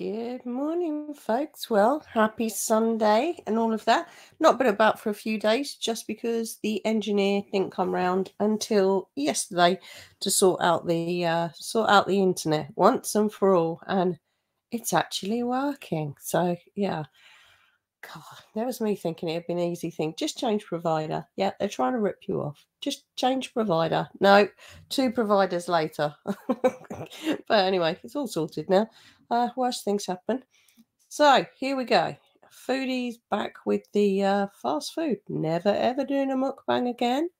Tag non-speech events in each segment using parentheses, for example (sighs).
Good morning, folks. Well, happy Sunday and all of that. Not been about for a few days just because the engineer didn't come round until yesterday to sort out the uh, sort out the internet once and for all, and it's actually working. So yeah, God, that was me thinking it'd be an easy thing. Just change provider. Yeah, they're trying to rip you off. Just change provider. No, two providers later. (laughs) but anyway, it's all sorted now. Uh, worst things happen. So here we go. Foodie's back with the uh, fast food. Never ever doing a mukbang again.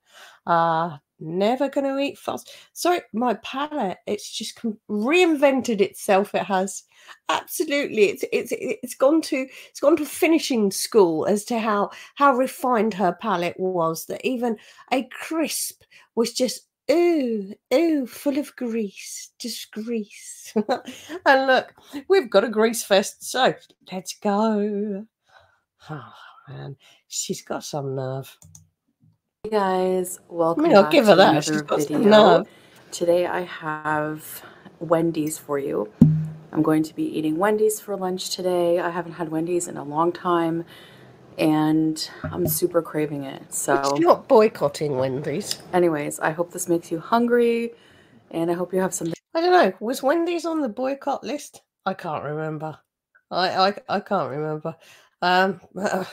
Uh, never going to eat fast. Sorry, my palate. It's just reinvented itself. It has absolutely. It's it's it's gone to it's gone to finishing school as to how how refined her palate was. That even a crisp was just ooh ooh full of grease, just grease. (laughs) and look, we've got a grease fest. So let's go. Oh man, she's got some nerve. Hey guys, welcome I mean, I'll back give to her that. another She's got some video. nerve. Today I have Wendy's for you. I'm going to be eating Wendy's for lunch today. I haven't had Wendy's in a long time and I'm super craving it. So It's not boycotting Wendy's. anyways, I hope this makes you hungry and I hope you have something I don't know. Was Wendy's on the boycott list? I can't remember. I I, I can't remember. Um, (sighs)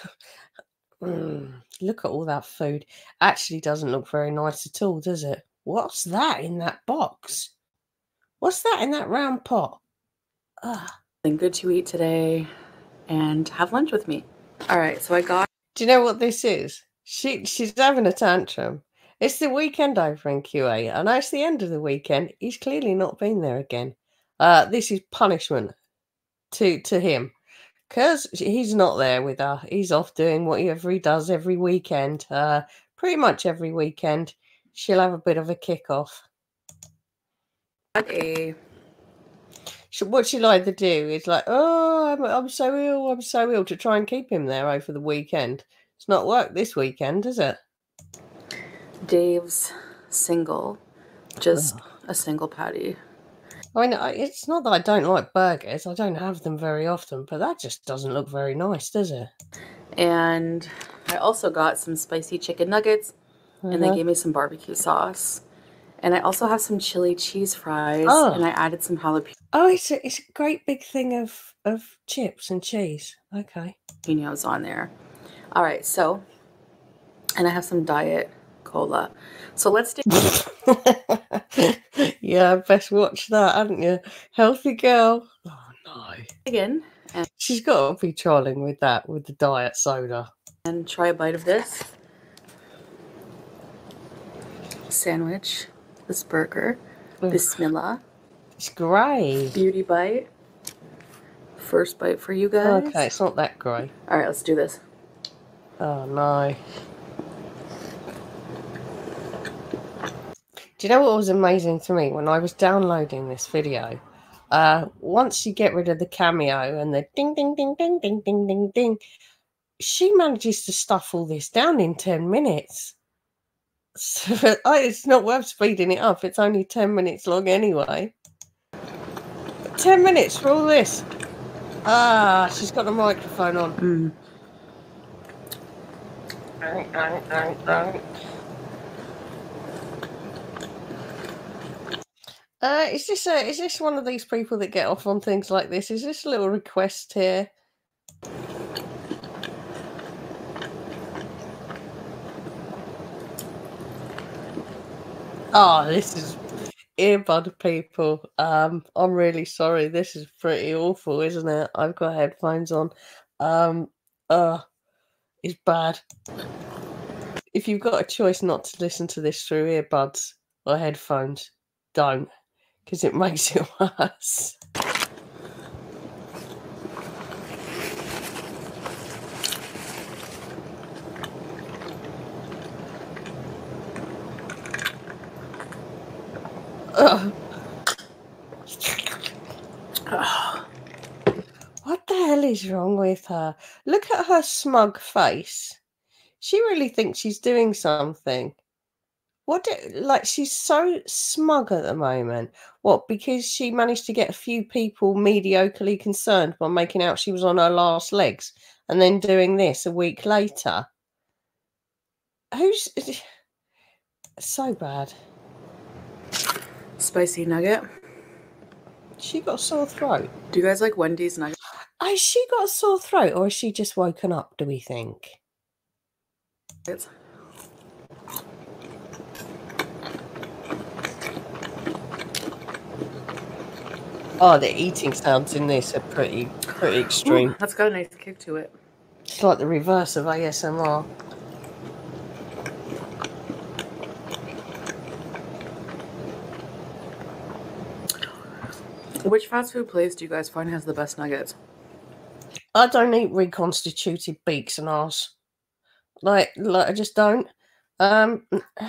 mm, look at all that food. Actually, doesn't look very nice at all, does it? What's that in that box? What's that in that round pot? Ah, good to eat today and have lunch with me. All right, so I got do you know what this is? She she's having a tantrum. It's the weekend over in Q8, and it's the end of the weekend. He's clearly not been there again. Uh, this is punishment to to him because he's not there with her. He's off doing whatever he does every weekend. Uh, pretty much every weekend, she'll have a bit of a kick off. a what she'll either do is like, oh, I'm, I'm so ill, I'm so ill, to try and keep him there over the weekend. It's not worked this weekend, is it? Dave's single, just a single patty. I mean, I- it's not that I don't like burgers. I don't have them very often, but that just doesn't look very nice, does it? And I also got some spicy chicken nuggets and they Uh-huh. gave me some barbecue sauce. And I also have some chili cheese fries Oh. and I added some Oh, it's a, it's a great big thing of, of chips and cheese. Okay. jalapenos on there. All right, so, and I have some diet cola. So let's dig (laughs) yeah, best watch that, haven't you? Healthy girl. Oh no. in She's got to be trolling with that, with the diet soda. and try a bite of this sandwich, this burger. Ugh, Bismillah. It's great. Beauty bite. First bite for you guys. Okay, it's not that great. All right, let's do this. Oh no. Do you know what was amazing to me when I was downloading this video? Uh, once you get rid of the cameo and the ding ding ding ding ding ding ding ding, she manages to stuff all this down in 10 minutes. (laughs) So it's not worth speeding it up. It's only 10 minutes long anyway. 10 minutes for all this. Ah, she's got the microphone on. Mm. Uh, is this a, is this one of these people that get off on things like this? Is this a little request here? Oh, this is earbud people. Um, I'm really sorry. This is pretty awful, isn't it? I've got headphones on. Um, uh, it's bad. If you've got a choice not to listen to this through earbuds or headphones, don't, because it (laughs) makes it worse. Is wrong with her? Look at her smug face. She really thinks she's doing something. What do, like she's so smug at the moment. What because she managed to get a few people mediocrely concerned by making out she was on her last legs and then doing this a week later. Who's (sighs) so bad? Spicy nugget. She got a sore throat. Do you guys like Wendy's nuggets? Has she got a sore throat or has she just woken up, do we think? It's Oh, the eating sounds in this are pretty pretty extreme. Ooh, that's got a nice kick to it. It's like the reverse of ASMR. Which fast food place do you guys find has the best nuggets? I don't eat reconstituted beaks and arse. Like, like I just don't. Um, (sighs)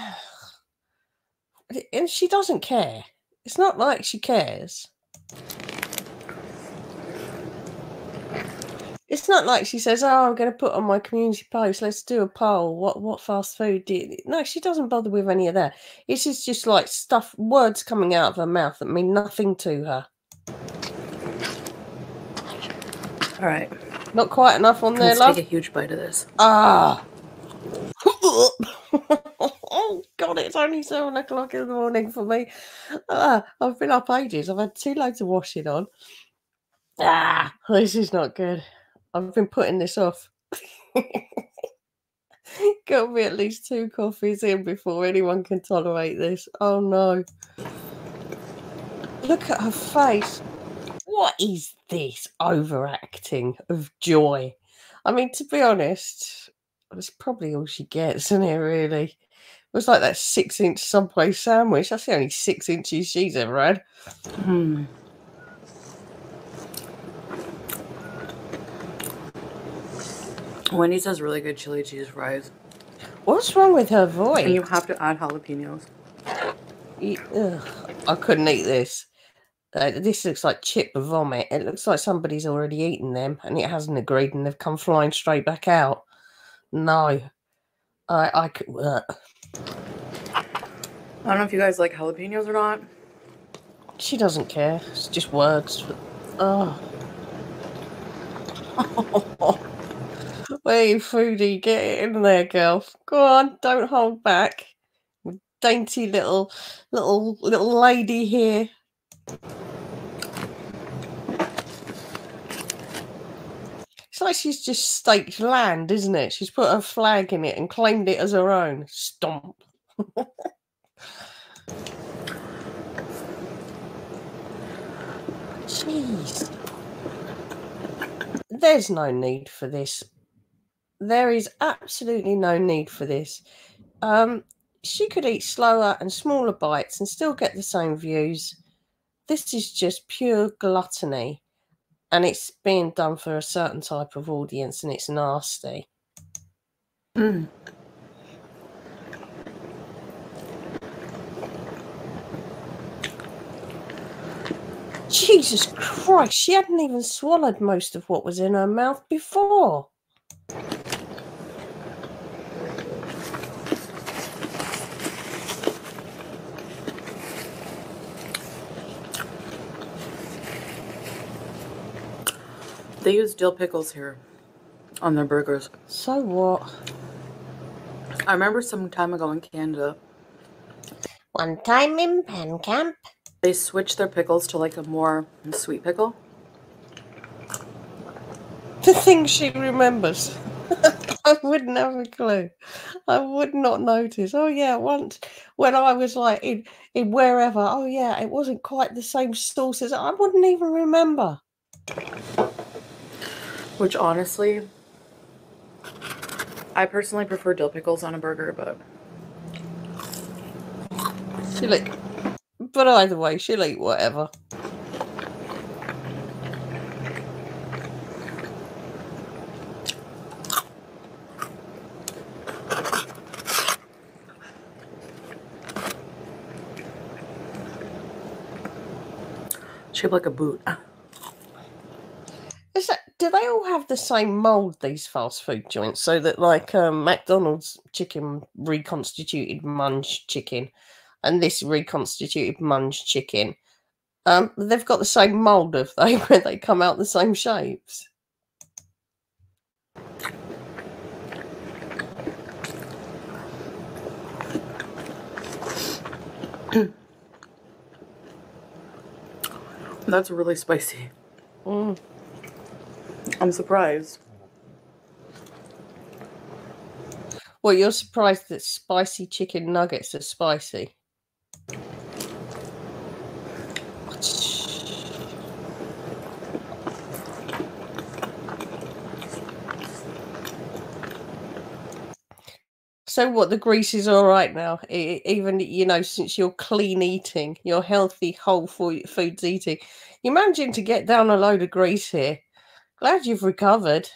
and she doesn't care. It's not like she cares. It's not like she says, "Oh, I'm going to put on my community post. Let's do a poll. What what fast food do you? No, she doesn't bother with any of that. It's just, just like stuff, words coming out of her mouth that mean nothing to her. All right. Not quite enough on there, Let's love. take a huge bite of this. Ah. oh (laughs) God! It's only seven o'clock in the morning for me. Ah, I've been up ages. I've had two loads of washing on. Ah, this is not good. I've been putting this off. (laughs) Got me at least two coffees in before anyone can tolerate this. Oh no! Look at her face. What is this overacting of joy? I mean, to be honest, that's probably all she gets, isn't it, really? It was like that six inch Subway sandwich. That's the only six inches she's ever had. Hmm. Wendy's has really good chili cheese fries. What's wrong with her And you have to add jalapenos. Ugh, I couldn't eat this. Uh, this looks like chip vomit. It looks like somebody's already eaten them and it hasn't agreed and they've come flying straight back out. No. I, I could. Uh, I don't know if you guys like jalapenos or not. she doesn't care. It's just words. Oh. (laughs) Hey, foodie, get it in there, girl. Go on, don't hold back. Dainty little, little, little lady here. It's like she's just staked land, isn't it? She's put a flag in it and claimed it as her own. Stomp. (laughs) Jeez. There's no need for this. There is absolutely no need for this. Um, she could eat slower and smaller bites and still get the same views. This is just pure gluttony. And it's being done for a certain type of audience and it's nasty. Mm. Jesus Christ, she hadn't even swallowed most of what was in her mouth before. They use dill pickles here on their burgers. So what? I remember some time ago in Canada, One time in pen camp. they switched their pickles to like a more sweet pickle. The thing she remembers. (laughs) I wouldn't have a clue. I would not notice. Oh yeah, once when I was like in in wherever. Oh yeah, it wasn't quite the same sauce as I wouldn't even remember. Which honestly, I personally prefer dill pickles on a burger, but She'll eat, but either way, she'll eat whatever. shaped like a boot. Is that do they all have the same mold? These fast food joints, so that like um, McDonald's chicken reconstituted munch chicken, and this reconstituted munch chicken, um, they've got the same mold of they (laughs) where they come out the same shapes. That's really spicy. Mm. I'm surprised. Well, you're surprised that spicy chicken nuggets are spicy. So what? The grease is all right now. Even you know, since you're clean eating, you're healthy, whole fo- foods eating. You're managing to get down a load of grease here. Glad you've recovered.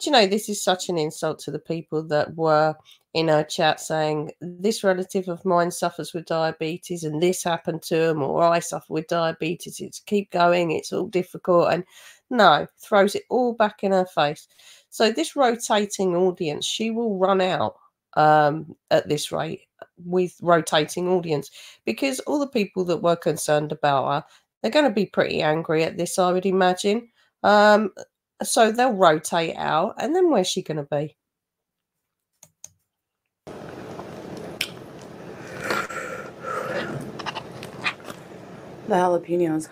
Do you know this is such an insult to the people that were in our chat saying this relative of mine suffers with diabetes and this happened to him, or I suffer with diabetes. It's keep going. It's all difficult, and no, throws it all back in her face. So this rotating audience, she will run out um, at this rate with rotating audience because all the people that were concerned about her, they're going to be pretty angry at this, I would imagine. Um, so they'll rotate out, and then where's she going to be? The jalapenos.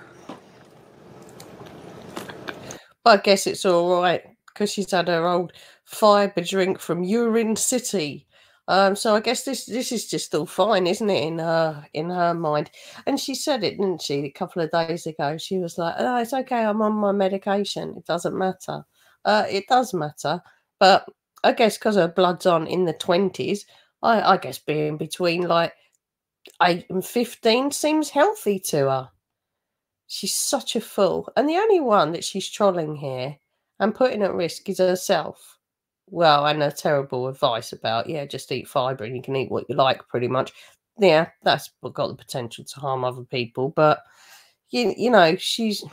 But I guess it's all right because she's had her old fibre drink from Urine City. Um, so I guess this this is just all fine, isn't it, in her in her mind? And she said it, didn't she, a couple of days ago? She was like, "Oh, it's okay. I'm on my medication. It doesn't matter. Uh, it does matter, but I guess because her blood's on in the twenties, I, I guess being between like eight and fifteen seems healthy to her. She's such a fool, and the only one that she's trolling here and putting at risk is herself well, and a terrible advice about yeah, just eat fibre and you can eat what you like, pretty much. Yeah, that's got the potential to harm other people, but you you know she's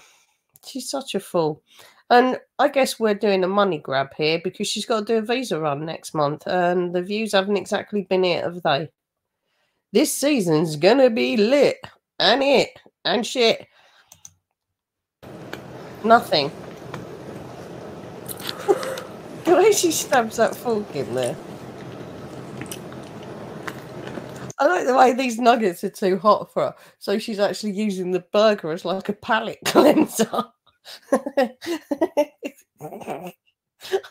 she's such a fool, and I guess we're doing a money grab here because she's got to do a visa run next month, and the views haven't exactly been it, have they? This season's gonna be lit and it and shit. Nothing. The way she stabs that fork in there. I like the way these nuggets are too hot for her. So she's actually using the burger as like a palate (laughs) cleanser. (laughs)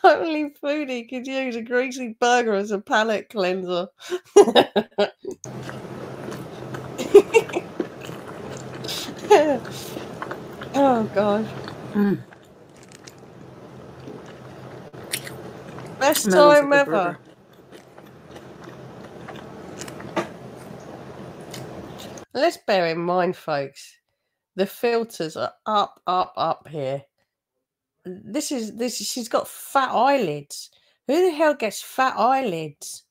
Only foodie could use a greasy burger as a palate cleanser. (laughs) oh gosh. Mm. Best And that was a time ever. Let's bear in mind, folks, the filters are up, up, up here. This is this. She's got fat eyelids. Who the hell gets fat eyelids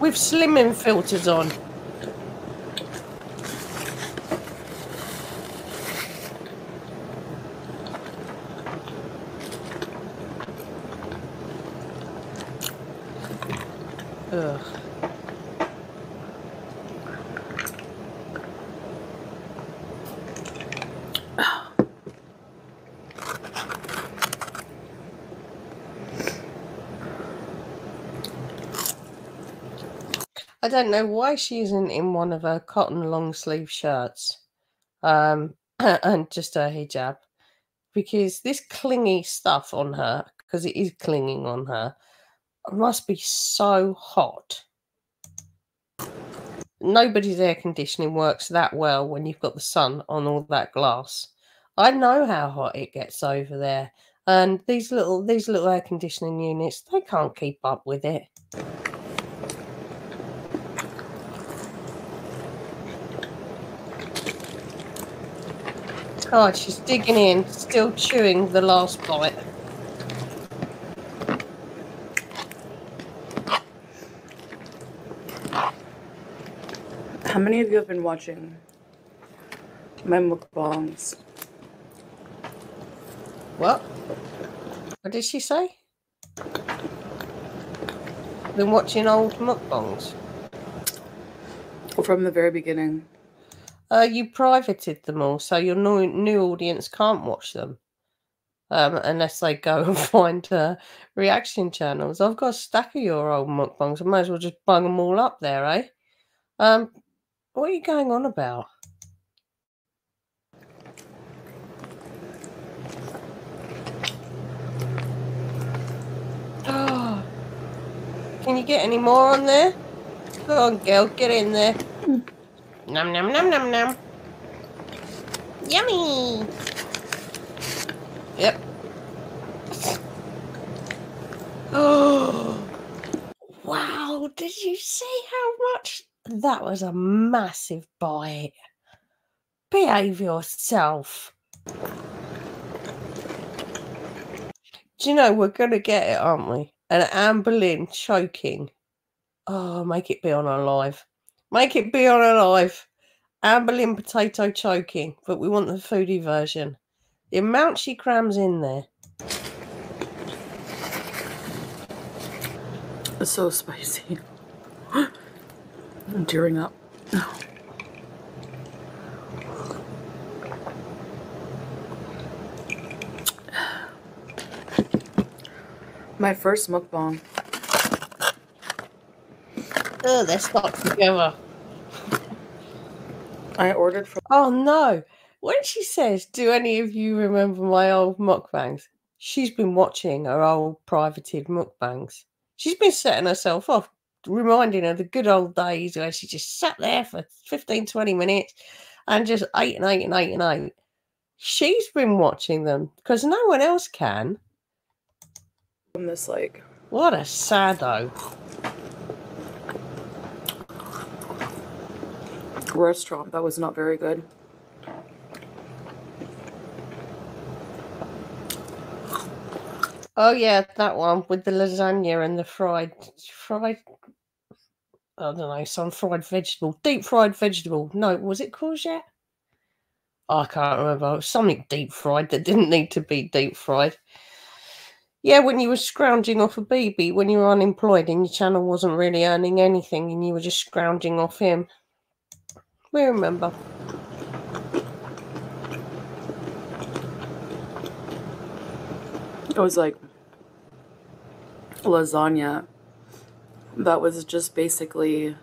with slimming filters on? I don't know why she isn't in one of her cotton long sleeve shirts, um, (clears throat) and just her hijab, because this clingy stuff on her, because it is clinging on her, must be so hot. Nobody's air conditioning works that well when you've got the sun on all that glass. I know how hot it gets over there, and these little these little air conditioning units they can't keep up with it. God, she's digging in, still chewing the last bite. How many of you have been watching my mukbangs What? What did she say? Been watching old mukbangs. From the very beginning. Uh, you privated them all, so your new, new audience can't watch them um, unless they go (laughs) and find uh, reaction channels. I've got a stack of your old mukbangs. I might as well just bung them all up there, eh? Um, what are you going on about? (gasps) Can you get any more on there? Go on, girl, get in there. Num num num num num. Yummy. Yep. Oh, (gasps) wow. Did you see how much? That was a massive bite. Behave yourself. Do you know we're going to get it, aren't we? An Anne Boleyn choking. Oh, make it be on a live. Make it be on a live. Anne potato choking, but we want the foodie version. The amount she crams in there. It's so spicy. (gasps) I'm tearing up. (sighs) My first mukbang. Oh, they're stuck together. I ordered from. Oh no! When she says, "Do any of you remember my old mukbangs?" She's been watching her old privated mukbangs. She's been setting herself off, reminding her the good old days where she just sat there for 15, 20 minutes and just ate and ate and ate and ate. She's been watching them because no one else can. From this, like. What a sado. Restaurant that was not very good. Oh yeah, that one with the lasagna and the fried fried I don't know, some fried vegetable. Deep fried vegetable. No, was it courgette? I can't remember. Something deep fried that didn't need to be deep fried. Yeah, when you were scrounging off a baby when you were unemployed and your channel wasn't really earning anything and you were just scrounging off him. We remember. It was like lasagna that was just basically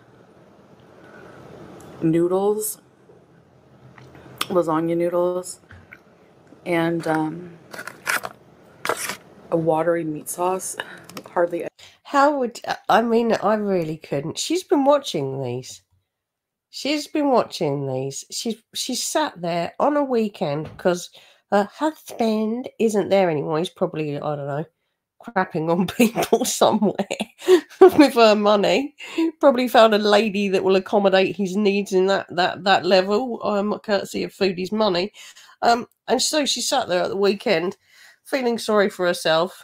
noodles, lasagna noodles, and um, a watery meat sauce. Hardly. How would I mean? I really couldn't. She's been watching these. She's been watching these. She's she's sat there on a weekend because her husband isn't there anymore. He's probably I don't know, crapping on (laughs) people somewhere (laughs) with her money. Probably found a lady that will accommodate his needs in that that that level. Um, courtesy of Foodie's money. Um, and so she sat there at the weekend, feeling sorry for herself,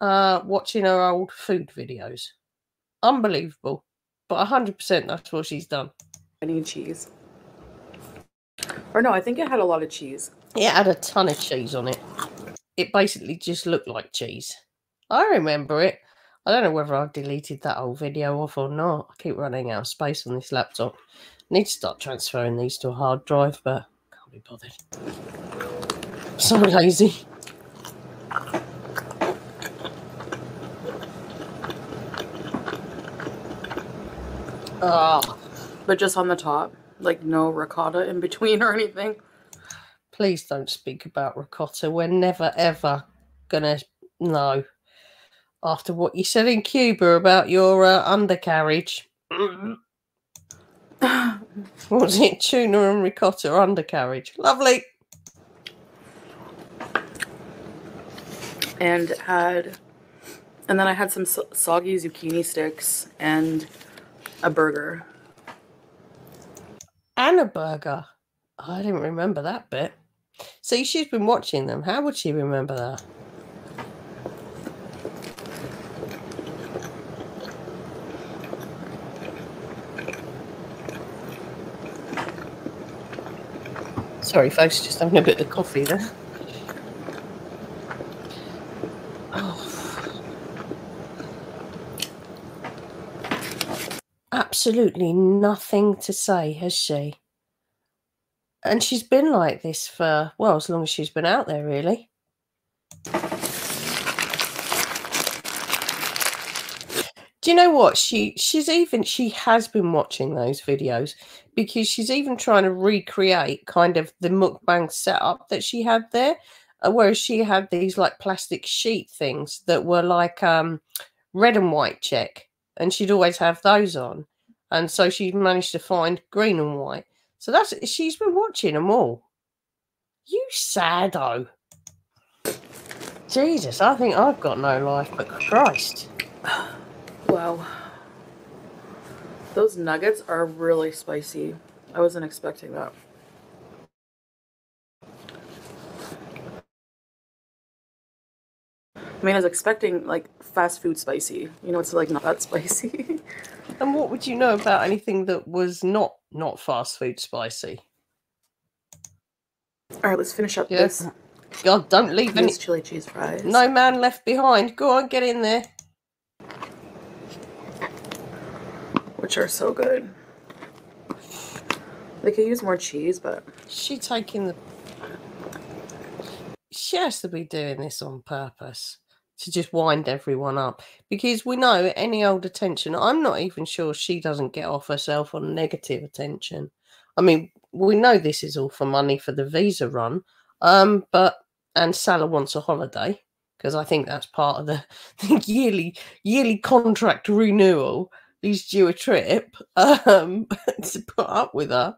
uh, watching her old food videos. Unbelievable, but hundred percent that's what she's done any cheese. Or no, I think it had a lot of cheese. It had a ton of cheese on it. It basically just looked like cheese. I remember it. I don't know whether I've deleted that old video off or not. I keep running out of space on this laptop. I need to start transferring these to a hard drive, but can't be bothered. So lazy. Oh, but just on the top, like no ricotta in between (laughs) or anything. Please don't speak about ricotta. We're never ever gonna know. After what you said in Cuba about your uh, undercarriage. (clears throat) was it tuna and ricotta undercarriage? Lovely. And had, and then I had some soggy zucchini sticks and a burger and a burger. Oh, I didn't remember that bit. See, she's been watching them. How would she remember that? Sorry, folks, just having a bit of coffee there. Absolutely nothing to say, has she? And she's been like this for, well, as long as she's been out there, really. Do you know what? She she's even she has been watching those videos because she's even trying to recreate kind of the mukbang setup that she had there. Uh, whereas she had these like plastic sheet things that were like um red and white check, and she'd always have those on. And so she managed to find green and white. So that's she's been watching them all. You sado. Jesus, I think I've got no life, but Christ. Wow. Those nuggets are really spicy. I wasn't expecting that. I mean, I was expecting like fast food spicy. You know, it's like not that (laughs) spicy. And what would you know about anything that was not not fast food spicy? All right, let's finish up Yes. this. God, don't leave any. Chili cheese fries. No man left behind. Go on, get in there. which are so good. They could use more cheese, but She taking the. She has to be doing this on purpose to just wind everyone up because we know any old attention. I'm not even sure she doesn't get off herself on negative attention. I mean, we know this is all for money for the visa run, um, but and Salah wants a holiday because I think that's part of the, (laughs) the yearly yearly contract renewal. He's due a trip um, (laughs) to put up with her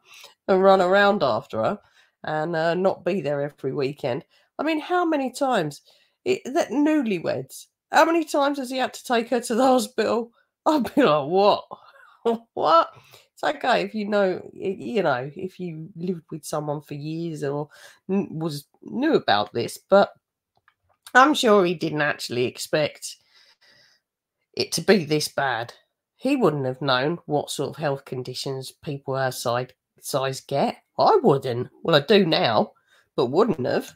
and run around after her and uh, not be there every weekend. I mean, how many times it, that newlyweds? How many times has he had to take her to the (laughs) hospital? I'd be like, what? (laughs) what? It's okay if you know, you know, if you lived with someone for years or was knew about this, but I'm sure he didn't actually expect it to be this bad. He wouldn't have known what sort of health conditions people our side size get. I wouldn't. Well, I do now, but wouldn't have.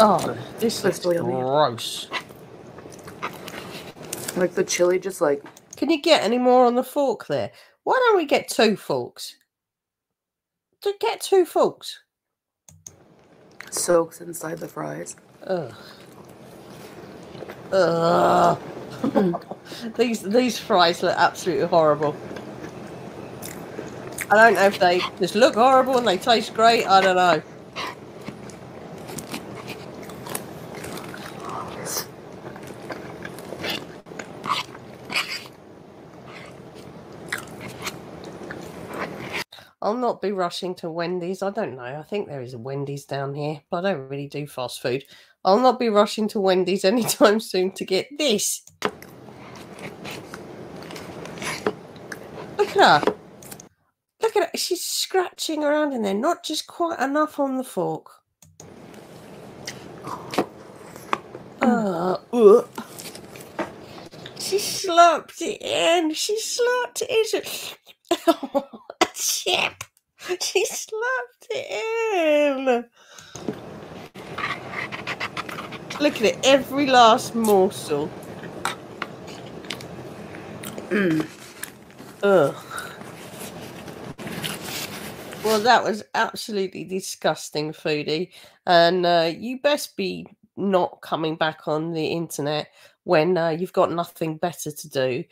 Oh, this is gross. like the chili just like Can you get any more on the fork there? Why don't we get two forks? To get two forks. soaks inside the fries. Ugh. Ugh. (laughs) these these fries look absolutely horrible. I don't know if they just look horrible and they taste great. I don't know. I'll not be rushing to Wendy's. I don't know. I think there is a Wendy's down here, but I don't really do fast food. I'll not be rushing to Wendy's (laughs) anytime soon to get this. Look at her. Look at her. She's scratching around in there. Not just quite enough on the fork. Uh, ugh. She slurped it in. She slurped it in. (laughs) Chip. (laughs) She slurped it in. Look at it. Every last morsel. Mm. Ugh. Well, that was absolutely disgusting, foodie. And uh, you best be not coming back on the internet when uh, you've got nothing better to do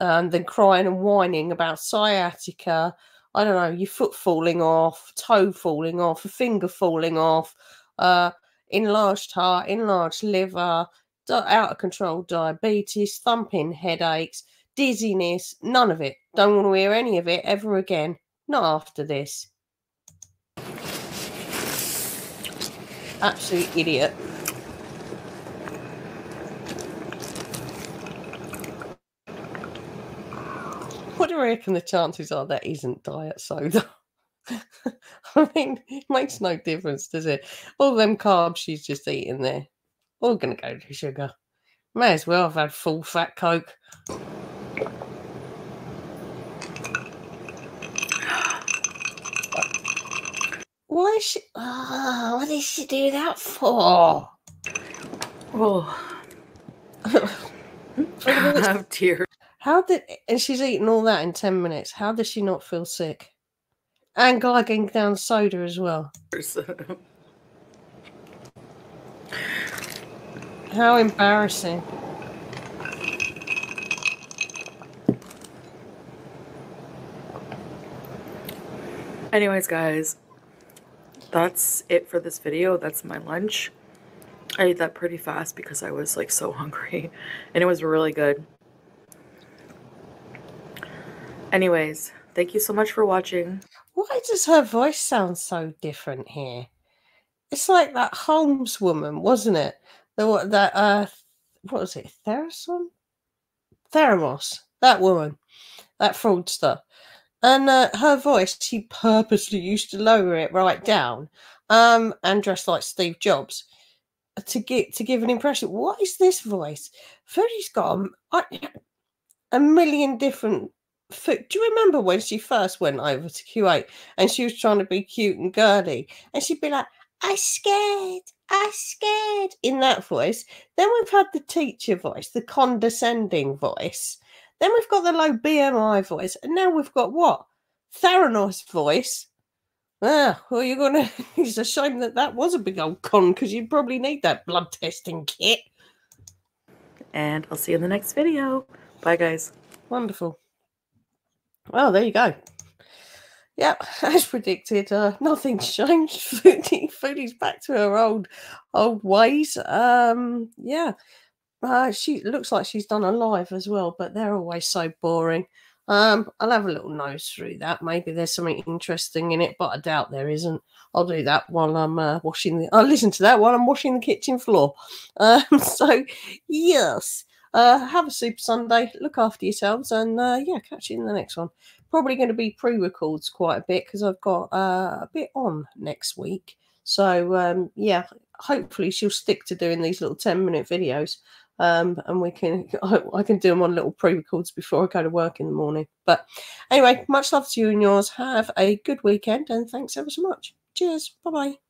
um, than crying and whining about sciatica. I don't know, your foot falling off, toe falling off, a finger falling off, uh, enlarged heart, enlarged liver, out of control diabetes, thumping headaches, dizziness, none of it. Don't want to hear any of it ever again. Not after this. Absolute idiot. What do you reckon the chances are that isn't diet soda? (laughs) I mean, it makes no difference, does it? All them carbs she's just eating there, all going to go to sugar. May as well have had full fat Coke. Why is she? Oh, what did she do that for? Oh, (laughs) (laughs) I have tears. How did and she's eaten all that in ten minutes? How does she not feel sick? And gulping down soda as well. (laughs) How embarrassing. Anyways, guys, that's it for this video. That's my lunch. I ate that pretty fast because I was like so (laughs) hungry and it was really good. Anyways, thank you so much for watching. Why does her voice sound so different here? It's like that Holmes woman, wasn't it? The that uh, what was it? Therason, Theranos. That woman, that fraudster, and uh, her voice. She purposely used to lower it right down, um, and dress like Steve Jobs to get to give an impression. What is this voice? Freddie's got a, a million different. Do you remember when she first went over to Q8 and she was trying to be cute and girly, and she'd be like, "I scared, I scared," in that voice. Then we've had the teacher voice, the condescending voice. Then we've got the low BMI voice, and now we've got what? Theranos voice Ah, well, you're gonna. (laughs) It's a shame that that was a big old con because you'd probably need that blood testing kit. And I'll see you in the next video. Bye, guys. Wonderful. Well, there you go. Yep, (laughs) as predicted, uh, nothing's changed. (laughs) Foodie, Foodie's back to her old, old ways. Um, yeah, uh, she looks like she's done a live as well, but they're always so boring. Um, I'll have a little nose through that. Maybe there's something interesting in it, but I doubt there isn't. I'll do that while I'm uh, washing the. (laughs) I'll listen to that while I'm washing the kitchen floor. Um, so yes, uh, have a super Sunday. Look after yourselves, and uh, yeah, catch you in the next one. Probably going to be pre-records quite a bit because I've got uh, a bit on next week. So um, yeah, hopefully she'll stick to doing these little ten minute videos um, and we can (laughs) I, can do them on little pre-records before I go to work in the morning. But anyway, much love to you and yours. Have a good weekend, and thanks ever so much. Cheers. Bye bye.